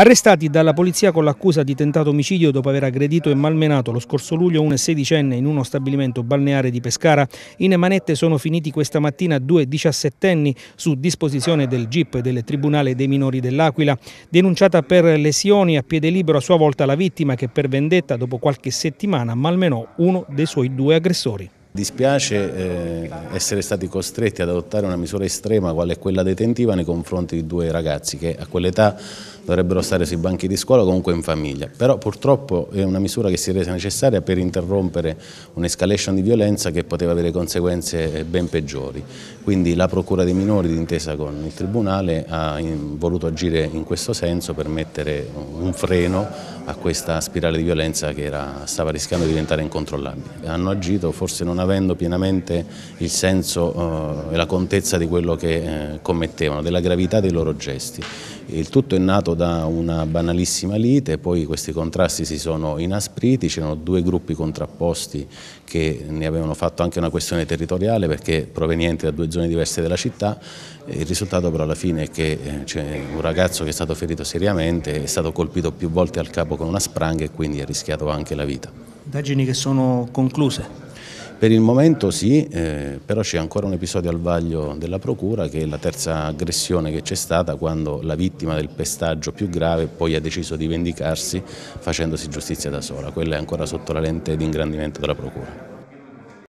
Arrestati dalla polizia con l'accusa di tentato omicidio dopo aver aggredito e malmenato lo scorso luglio un sedicenne in uno stabilimento balneare di Pescara, in manette sono finiti questa mattina due diciassettenni su disposizione del GIP del Tribunale dei minori dell'Aquila. Denunciata per lesioni a piede libero a sua volta la vittima che per vendetta dopo qualche settimana malmenò uno dei suoi due aggressori. Dispiace eh, essere stati costretti ad adottare una misura estrema quale quella detentiva nei confronti di due ragazzi che a quell'età dovrebbero stare sui banchi di scuola o comunque in famiglia, però purtroppo è una misura che si è resa necessaria per interrompere un'escalation di violenza che poteva avere conseguenze ben peggiori. Quindi la Procura dei minori d'intesa con il Tribunale ha voluto agire in questo senso per mettere un freno a questa spirale di violenza che era, stava rischiando di diventare incontrollabile. Hanno agito forse non avendo pienamente il senso eh, e la contezza di quello che eh, commettevano, della gravità dei loro gesti. Il tutto è nato da una banalissima lite, poi questi contrasti si sono inaspriti, c'erano due gruppi contrapposti che ne avevano fatto anche una questione territoriale perché provenienti da due zone diverse della città, il risultato però alla fine è che eh, c'è un ragazzo che è stato ferito seriamente, è stato colpito più volte al capo con una spranga e quindi ha rischiato anche la vita. Indagini che sono concluse? Per il momento sì, eh, però c'è ancora un episodio al vaglio della Procura che è la terza aggressione che c'è stata quando la vittima del pestaggio più grave poi ha deciso di vendicarsi facendosi giustizia da sola. Quella è ancora sotto la lente di ingrandimento della Procura.